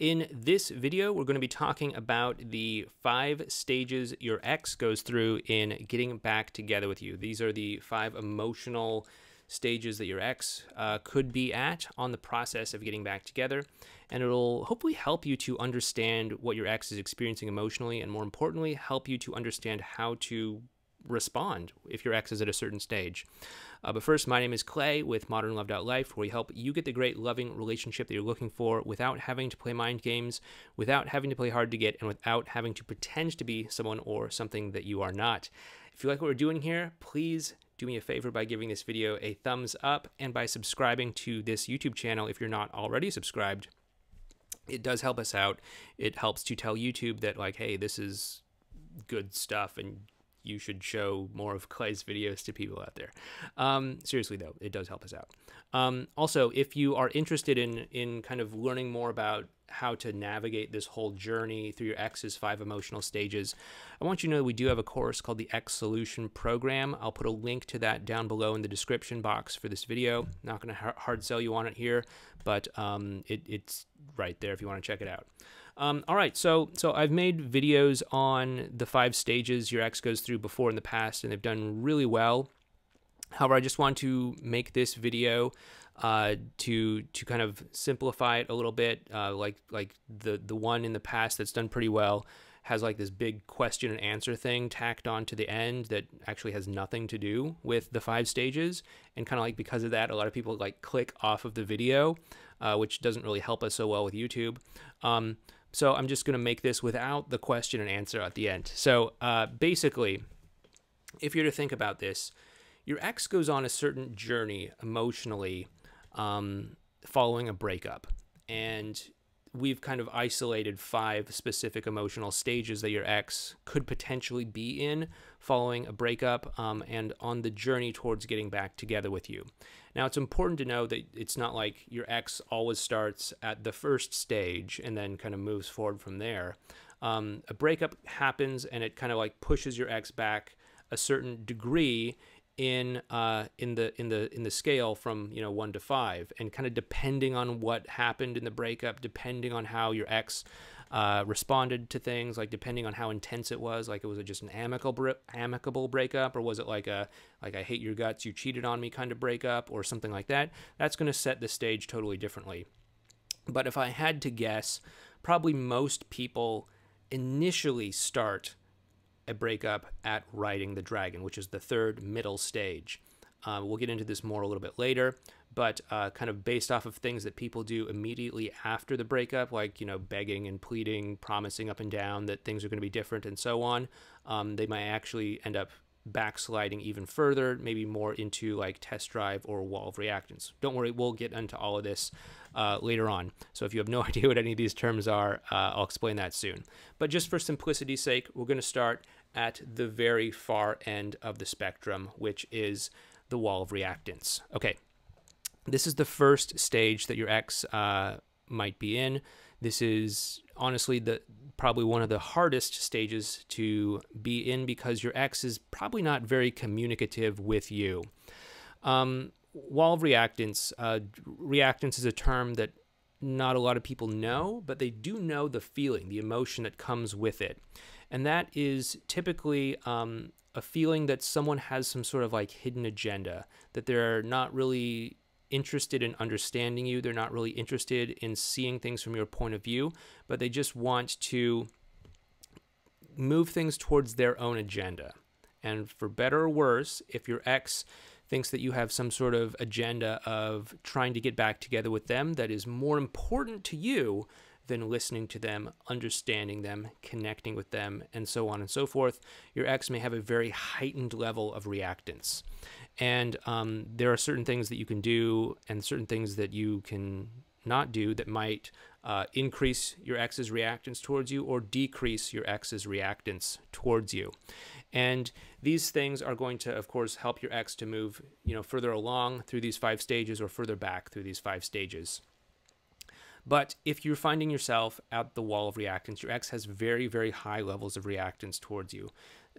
In this video, we're going to be talking about the five stages your ex goes through in getting back together with you. These are the five emotional stages that your ex uh, could be at on the process of getting back together. And it'll hopefully help you to understand what your ex is experiencing emotionally, and more importantly, help you to understand how to respond if your ex is at a certain stage. Uh, but first, my name is Clay with Modern Love Life, where we help you get the great loving relationship that you're looking for without having to play mind games, without having to play hard to get, and without having to pretend to be someone or something that you are not. If you like what we're doing here, please do me a favor by giving this video a thumbs up and by subscribing to this YouTube channel if you're not already subscribed. It does help us out. It helps to tell YouTube that, like, hey, this is good stuff and you should show more of Clay's videos to people out there. Um, seriously, though, it does help us out. Um, also, if you are interested in in kind of learning more about how to navigate this whole journey through your X's five emotional stages, I want you to know that we do have a course called the Ex Solution Program. I'll put a link to that down below in the description box for this video. Not going to hard sell you on it here, but um, it, it's right there if you want to check it out. Um, all right, so so I've made videos on the five stages your ex goes through before in the past, and they've done really well. However, I just want to make this video uh, to to kind of simplify it a little bit. Uh, like like the the one in the past that's done pretty well has like this big question and answer thing tacked on to the end that actually has nothing to do with the five stages, and kind of like because of that, a lot of people like click off of the video, uh, which doesn't really help us so well with YouTube. Um, so I'm just going to make this without the question and answer at the end. So uh, basically, if you're to think about this, your ex goes on a certain journey emotionally um, following a breakup. And we've kind of isolated five specific emotional stages that your ex could potentially be in following a breakup um, and on the journey towards getting back together with you. Now, it's important to know that it's not like your ex always starts at the first stage and then kind of moves forward from there. Um, a breakup happens and it kind of like pushes your ex back a certain degree in uh, in the in the in the scale from you know one to five, and kind of depending on what happened in the breakup, depending on how your ex uh, responded to things, like depending on how intense it was, like it was it just an amicable amicable breakup, or was it like a like I hate your guts, you cheated on me kind of breakup, or something like that. That's going to set the stage totally differently. But if I had to guess, probably most people initially start a breakup at riding the dragon, which is the third middle stage. Uh, we'll get into this more a little bit later, but uh, kind of based off of things that people do immediately after the breakup, like you know begging and pleading, promising up and down that things are going to be different, and so on, um, they might actually end up backsliding even further, maybe more into like test drive or wall of reactance. Don't worry, we'll get into all of this uh, later on. So if you have no idea what any of these terms are, uh, I'll explain that soon. But just for simplicity's sake, we're going to start at the very far end of the spectrum, which is the wall of reactance. Okay, this is the first stage that your ex uh, might be in. This is honestly the probably one of the hardest stages to be in because your ex is probably not very communicative with you. Um, wall of reactance. Uh, reactance is a term that not a lot of people know, but they do know the feeling, the emotion that comes with it and that is typically um, a feeling that someone has some sort of like hidden agenda, that they're not really interested in understanding you, they're not really interested in seeing things from your point of view, but they just want to move things towards their own agenda. And for better or worse, if your ex thinks that you have some sort of agenda of trying to get back together with them that is more important to you than listening to them, understanding them, connecting with them, and so on and so forth, your ex may have a very heightened level of reactance. And um, there are certain things that you can do and certain things that you can not do that might uh, increase your ex's reactance towards you or decrease your ex's reactance towards you. And these things are going to, of course, help your ex to move, you know, further along through these five stages or further back through these five stages. But if you're finding yourself at the wall of reactance, your ex has very, very high levels of reactance towards you.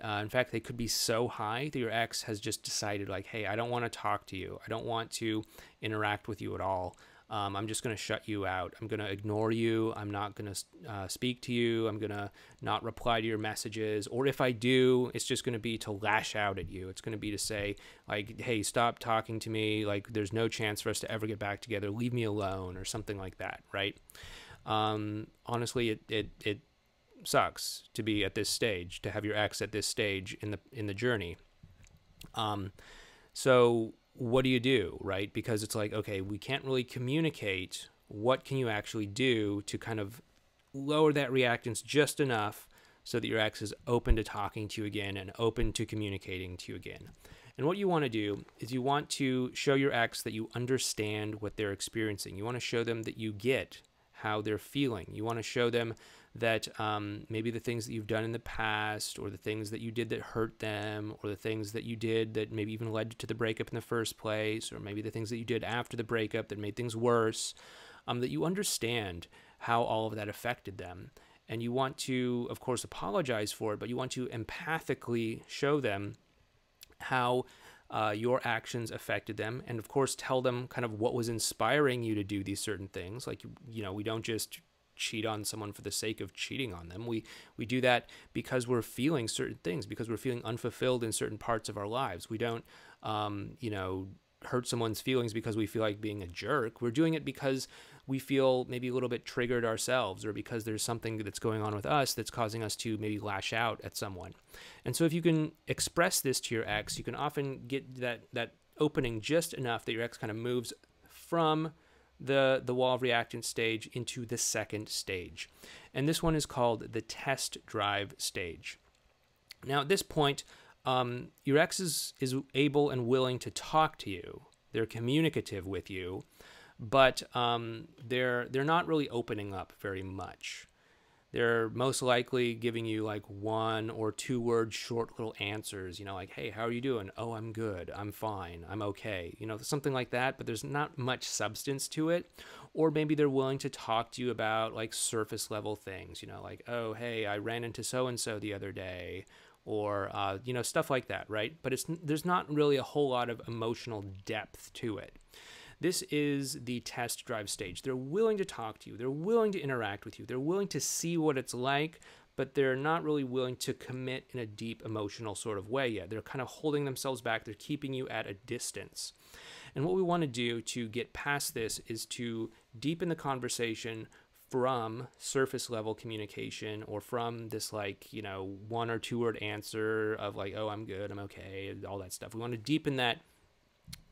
Uh, in fact, they could be so high that your ex has just decided, like, hey, I don't want to talk to you. I don't want to interact with you at all. Um, I'm just going to shut you out. I'm going to ignore you. I'm not going to uh, speak to you. I'm going to not reply to your messages. Or if I do, it's just going to be to lash out at you. It's going to be to say, like, hey, stop talking to me. Like, there's no chance for us to ever get back together. Leave me alone, or something like that, right? Um, honestly, it, it, it sucks to be at this stage, to have your ex at this stage in the in the journey. Um, so what do you do, right? Because it's like, okay, we can't really communicate. What can you actually do to kind of lower that reactance just enough so that your ex is open to talking to you again and open to communicating to you again? And what you want to do is you want to show your ex that you understand what they're experiencing. You want to show them that you get how they're feeling. You want to show them that um, maybe the things that you've done in the past, or the things that you did that hurt them, or the things that you did that maybe even led to the breakup in the first place, or maybe the things that you did after the breakup that made things worse, um, that you understand how all of that affected them. And you want to, of course, apologize for it, but you want to empathically show them how uh, your actions affected them and of course tell them kind of what was inspiring you to do these certain things like you know we don't just cheat on someone for the sake of cheating on them. We we do that because we're feeling certain things, because we're feeling unfulfilled in certain parts of our lives. We don't, um, you know, hurt someone's feelings because we feel like being a jerk. We're doing it because we feel maybe a little bit triggered ourselves, or because there's something that's going on with us that's causing us to maybe lash out at someone. And so, if you can express this to your ex, you can often get that that opening just enough that your ex kind of moves from the, the wall of reactance stage into the second stage. And this one is called the test drive stage. Now, at this point, um, your ex is, is able and willing to talk to you. They're communicative with you, but um, they're, they're not really opening up very much they're most likely giving you like one or two word short little answers, you know, like, hey, how are you doing? Oh, I'm good. I'm fine. I'm okay. You know, something like that, but there's not much substance to it. Or maybe they're willing to talk to you about like surface level things, you know, like, oh, hey, I ran into so and so the other day. Or uh, you know stuff like that, right? But it's there's not really a whole lot of emotional depth to it. This is the test drive stage. They're willing to talk to you, they're willing to interact with you, they're willing to see what it's like, but they're not really willing to commit in a deep emotional sort of way yet. They're kind of holding themselves back, they're keeping you at a distance. And what we want to do to get past this is to deepen the conversation from surface level communication or from this like you know one or two word answer of like oh i'm good i'm okay all that stuff. We want to deepen that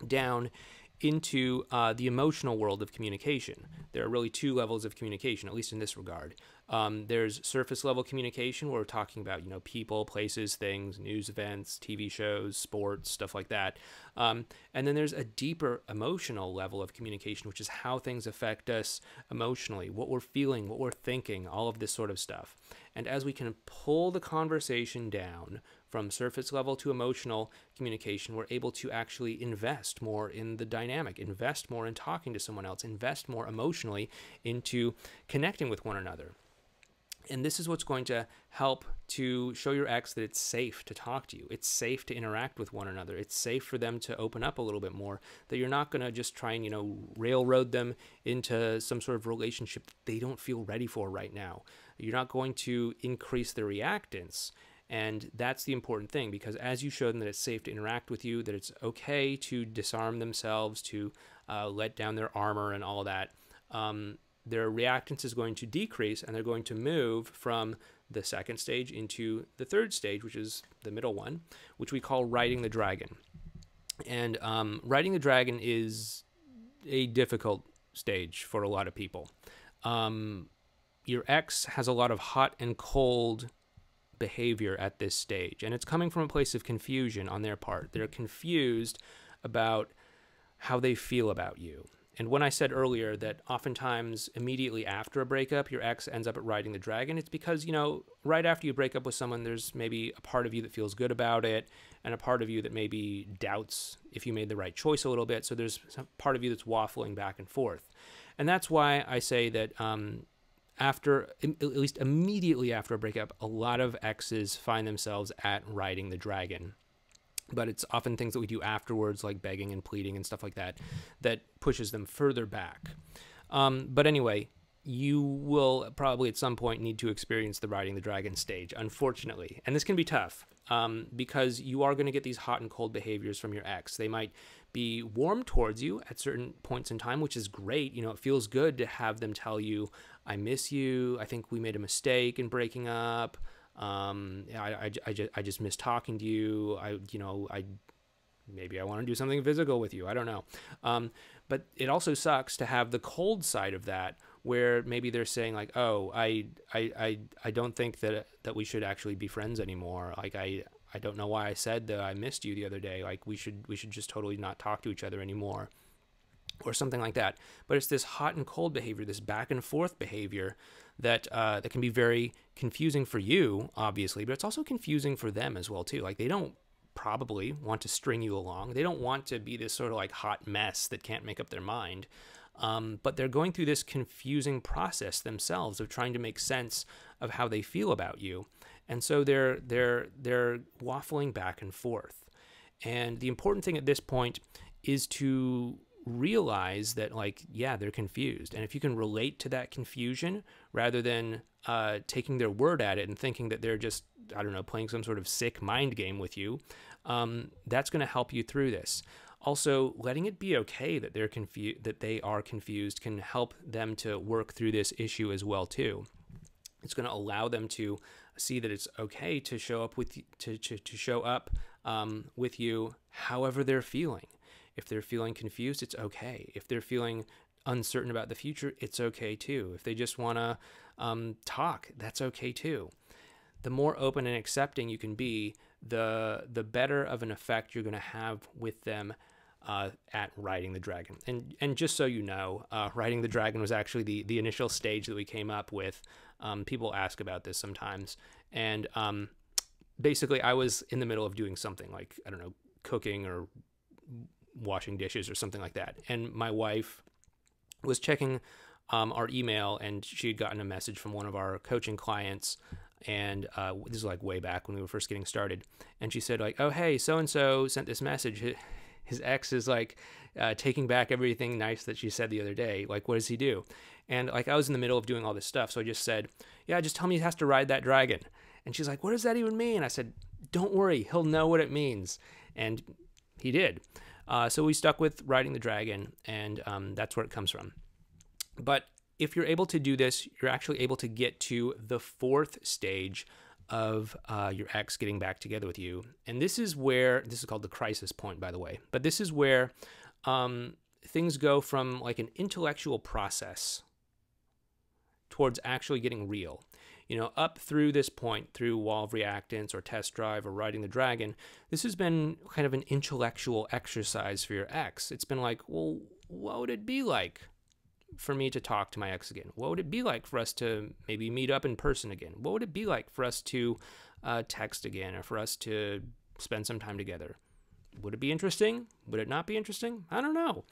down into uh, the emotional world of communication. There are really two levels of communication, at least in this regard. Um, there's surface level communication, where we're talking about you know people, places, things, news events, TV shows, sports, stuff like that. Um, and then there's a deeper emotional level of communication, which is how things affect us emotionally, what we're feeling, what we're thinking, all of this sort of stuff. And as we can pull the conversation down from surface level to emotional communication, we're able to actually invest more in the dynamic, invest more in talking to someone else, invest more emotionally into connecting with one another. And this is what's going to help to show your ex that it's safe to talk to you. It's safe to interact with one another. It's safe for them to open up a little bit more. That you're not going to just try and, you know, railroad them into some sort of relationship they don't feel ready for right now. You're not going to increase their reactance and that's the important thing because as you show them that it's safe to interact with you, that it's okay to disarm themselves, to uh, let down their armor and all that, um, their reactance is going to decrease and they're going to move from the second stage into the third stage, which is the middle one, which we call riding the dragon. And um, riding the dragon is a difficult stage for a lot of people. Um, your ex has a lot of hot and cold behavior at this stage. And it's coming from a place of confusion on their part. They're confused about how they feel about you. And when I said earlier that oftentimes immediately after a breakup, your ex ends up at riding the dragon, it's because, you know, right after you break up with someone, there's maybe a part of you that feels good about it and a part of you that maybe doubts if you made the right choice a little bit. So there's some part of you that's waffling back and forth. And that's why I say that um, after at least immediately after a breakup, a lot of exes find themselves at riding the dragon. but it's often things that we do afterwards, like begging and pleading and stuff like that, that pushes them further back. Um, but anyway, you will probably at some point need to experience the riding the dragon stage, unfortunately. And this can be tough um, because you are going to get these hot and cold behaviors from your ex. They might be warm towards you at certain points in time, which is great. You know, it feels good to have them tell you, I miss you. I think we made a mistake in breaking up. Um, I, I, I, just, I just miss talking to you. I, you know, I, maybe I want to do something physical with you. I don't know. Um, but it also sucks to have the cold side of that where maybe they're saying like, oh, I, I, I, I don't think that, that we should actually be friends anymore. Like I, I don't know why I said that I missed you the other day. Like we should, we should just totally not talk to each other anymore or something like that. But it's this hot and cold behavior, this back and forth behavior that uh, that can be very confusing for you, obviously, but it's also confusing for them as well too. Like they don't probably want to string you along. They don't want to be this sort of like hot mess that can't make up their mind. Um, but they're going through this confusing process themselves of trying to make sense of how they feel about you, and so they're they're they're waffling back and forth. And the important thing at this point is to realize that like yeah they're confused. And if you can relate to that confusion rather than uh, taking their word at it and thinking that they're just i don't know playing some sort of sick mind game with you um, that's going to help you through this. Also letting it be okay that they're confused that they are confused can help them to work through this issue as well too. It's going to allow them to see that it's okay to show up with to, to, to show up um, with you however they're feeling if they're feeling confused, it's okay. If they're feeling uncertain about the future, it's okay too. If they just want to um, talk, that's okay too. The more open and accepting you can be, the the better of an effect you're going to have with them uh, at riding the dragon. And and just so you know, uh, riding the dragon was actually the the initial stage that we came up with. Um, people ask about this sometimes, and um, basically, I was in the middle of doing something like I don't know, cooking or washing dishes or something like that. And my wife was checking um, our email and she had gotten a message from one of our coaching clients. And uh, this is like way back when we were first getting started. And she said, like, oh, hey, so and so sent this message. His ex is like uh, taking back everything nice that she said the other day. Like, what does he do? And like, I was in the middle of doing all this stuff. So I just said, yeah, just tell me he has to ride that dragon. And she's like, what does that even mean? I said, don't worry, he'll know what it means. And he did. Uh, so we stuck with riding the dragon, and um, that's where it comes from. But if you're able to do this, you're actually able to get to the fourth stage of uh, your ex getting back together with you. And this is where, this is called the crisis point, by the way, but this is where um, things go from like an intellectual process towards actually getting real you know, up through this point, through Wall of Reactance or Test Drive or Riding the Dragon, this has been kind of an intellectual exercise for your ex. It's been like, well, what would it be like for me to talk to my ex again? What would it be like for us to maybe meet up in person again? What would it be like for us to uh, text again or for us to spend some time together? Would it be interesting? Would it not be interesting? I don't know.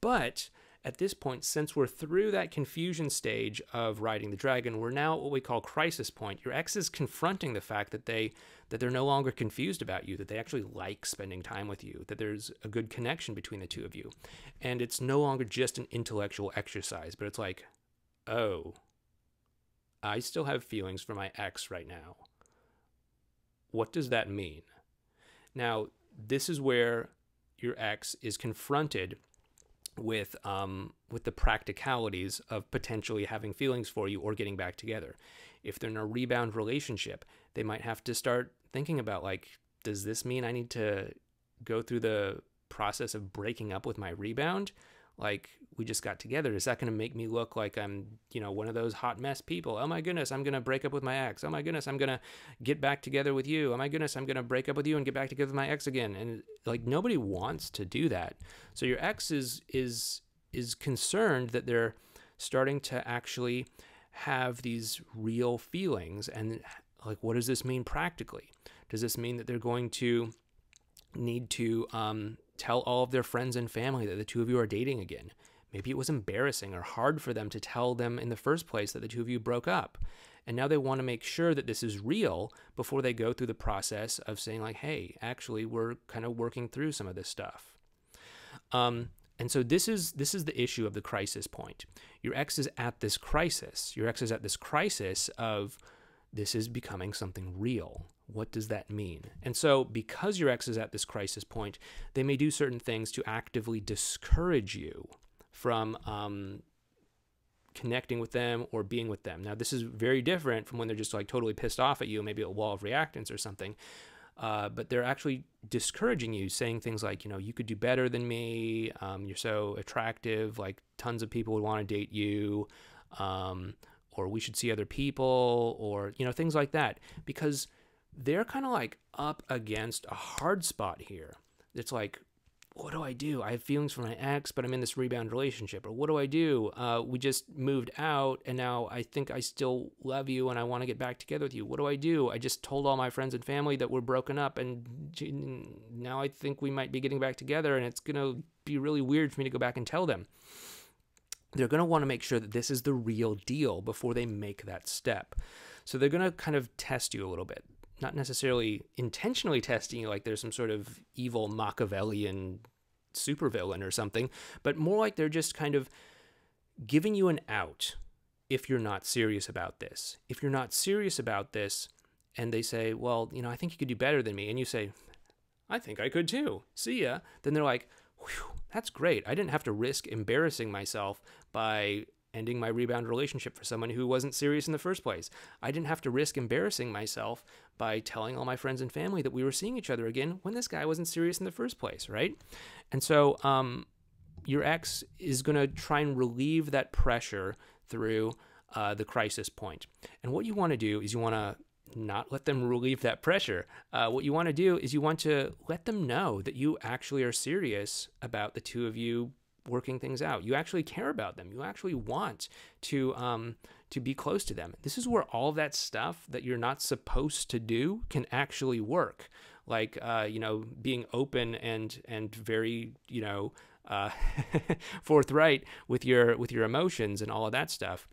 But at this point, since we're through that confusion stage of riding the dragon, we're now at what we call crisis point. Your ex is confronting the fact that they that they're no longer confused about you, that they actually like spending time with you, that there's a good connection between the two of you. And it's no longer just an intellectual exercise, but it's like, oh, I still have feelings for my ex right now. What does that mean? Now, this is where your ex is confronted with um, with the practicalities of potentially having feelings for you or getting back together. If they're in a rebound relationship, they might have to start thinking about like, does this mean I need to go through the process of breaking up with my rebound? like we just got together is that going to make me look like i'm you know one of those hot mess people? Oh my goodness i'm going to break up with my ex. Oh my goodness i'm going to get back together with you. Oh my goodness i'm going to break up with you and get back together with my ex again. And like nobody wants to do that. So your ex is is is concerned that they're starting to actually have these real feelings. And like what does this mean practically? Does this mean that they're going to need to um, tell all of their friends and family that the two of you are dating again. Maybe it was embarrassing or hard for them to tell them in the first place that the two of you broke up. And now they want to make sure that this is real before they go through the process of saying, like, hey, actually, we're kind of working through some of this stuff. Um, and so this is this is the issue of the crisis point. Your ex is at this crisis. Your ex is at this crisis of this is becoming something real. What does that mean? And so, because your ex is at this crisis point, they may do certain things to actively discourage you from um, connecting with them or being with them. Now, this is very different from when they're just like totally pissed off at you, maybe a wall of reactance or something. Uh, but they're actually discouraging you, saying things like, you know, you could do better than me. Um, you're so attractive. Like tons of people would want to date you. Um, or we should see other people, or, you know, things like that. Because they're kind of like up against a hard spot here. It's like, what do I do? I have feelings for my ex, but I'm in this rebound relationship. Or what do I do? Uh, we just moved out, and now I think I still love you and I want to get back together with you. What do I do? I just told all my friends and family that we're broken up, and now I think we might be getting back together, and it's going to be really weird for me to go back and tell them. They're going to want to make sure that this is the real deal before they make that step. So they're going to kind of test you a little bit not necessarily intentionally testing you like there's some sort of evil Machiavellian supervillain or something, but more like they're just kind of giving you an out if you're not serious about this. If you're not serious about this, and they say, well, you know, I think you could do better than me, and you say, I think I could too. See ya. Then they're like, that's great. I didn't have to risk embarrassing myself by ending my rebound relationship for someone who wasn't serious in the first place. I didn't have to risk embarrassing myself by telling all my friends and family that we were seeing each other again when this guy wasn't serious in the first place, right? And so um, your ex is going to try and relieve that pressure through uh, the crisis point. And what you want to do is you want to not let them relieve that pressure. Uh, what you want to do is you want to let them know that you actually are serious about the two of you working things out. You actually care about them. You actually want to um, to be close to them. This is where all that stuff that you're not supposed to do can actually work. Like uh, you know, being open and and very you know uh, forthright with your with your emotions and all of that stuff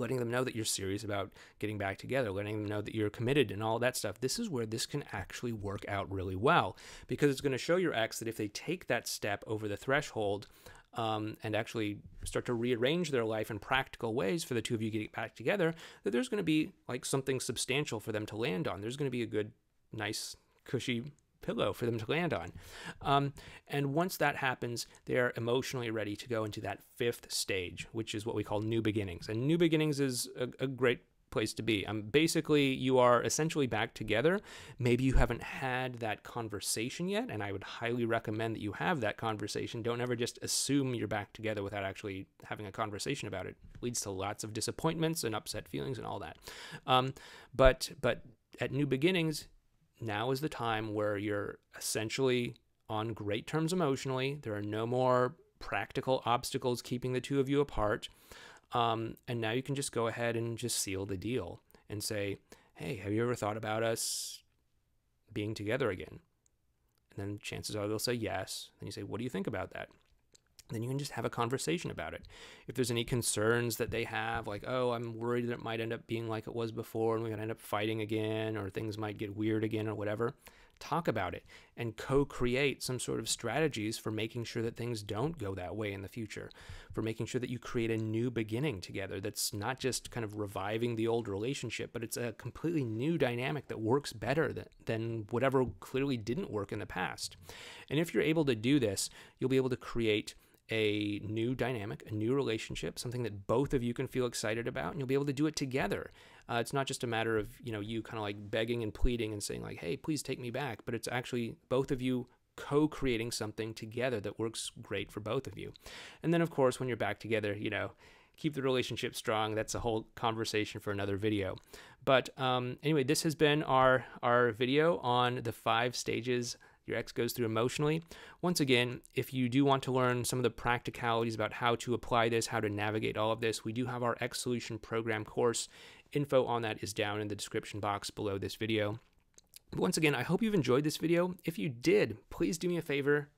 letting them know that you're serious about getting back together, letting them know that you're committed and all that stuff. This is where this can actually work out really well because it's going to show your ex that if they take that step over the threshold um, and actually start to rearrange their life in practical ways for the two of you getting back together, that there's going to be like something substantial for them to land on. There's going to be a good, nice, cushy pillow for them to land on. Um, and once that happens, they are emotionally ready to go into that fifth stage, which is what we call new beginnings. And new beginnings is a, a great place to be. Um, basically, you are essentially back together. Maybe you haven't had that conversation yet, and I would highly recommend that you have that conversation. Don't ever just assume you're back together without actually having a conversation about it. it leads to lots of disappointments and upset feelings and all that. Um, but but at new beginnings, now is the time where you're essentially on great terms emotionally. There are no more practical obstacles keeping the two of you apart. Um, and now you can just go ahead and just seal the deal and say, hey, have you ever thought about us being together again? And then chances are they'll say yes. Then you say, what do you think about that? Then you can just have a conversation about it. If there's any concerns that they have, like, oh, I'm worried that it might end up being like it was before and we're going to end up fighting again or things might get weird again or whatever, talk about it and co create some sort of strategies for making sure that things don't go that way in the future, for making sure that you create a new beginning together that's not just kind of reviving the old relationship, but it's a completely new dynamic that works better than, than whatever clearly didn't work in the past. And if you're able to do this, you'll be able to create a new dynamic, a new relationship, something that both of you can feel excited about, and you'll be able to do it together. Uh, it's not just a matter of you know you kind of like begging and pleading and saying like, "Hey, please take me back," but it's actually both of you co-creating something together that works great for both of you. And then of course, when you're back together, you know, keep the relationship strong. That's a whole conversation for another video. But um, anyway, this has been our our video on the five stages your ex goes through emotionally. Once again, if you do want to learn some of the practicalities about how to apply this, how to navigate all of this, we do have our Ex Solution Program course. Info on that is down in the description box below this video. But once again, I hope you've enjoyed this video. If you did, please do me a favor,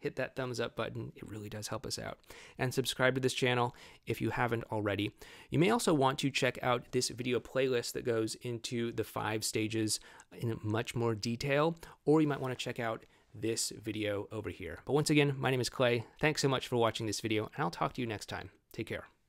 hit that thumbs up button. It really does help us out. And subscribe to this channel if you haven't already. You may also want to check out this video playlist that goes into the five stages in much more detail, or you might want to check out this video over here. But once again, my name is Clay. Thanks so much for watching this video, and I'll talk to you next time. Take care.